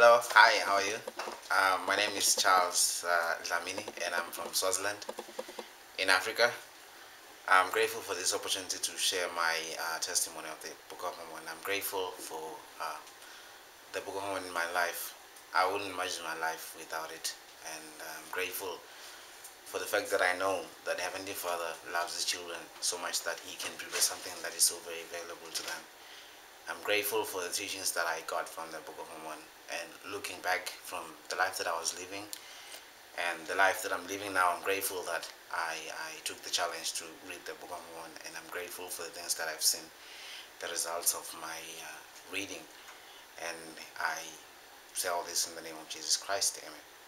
Hello, hi, how are you? Um, my name is Charles uh, Dlamini and I'm from Swaziland in Africa. I'm grateful for this opportunity to share my uh, testimony of the Book of Mormon. I'm grateful for uh, the Book of Mormon in my life. I wouldn't imagine my life without it and I'm grateful for the fact that I know that Heavenly Father loves His children so much that He can prepare something that is so very valuable to them. I'm grateful for the teachings that I got from the Book of Mormon back from the life that I was living and the life that I'm living now, I'm grateful that I, I took the challenge to read the Book of Mormon and I'm grateful for the things that I've seen, the results of my uh, reading. And I say all this in the name of Jesus Christ. Amen.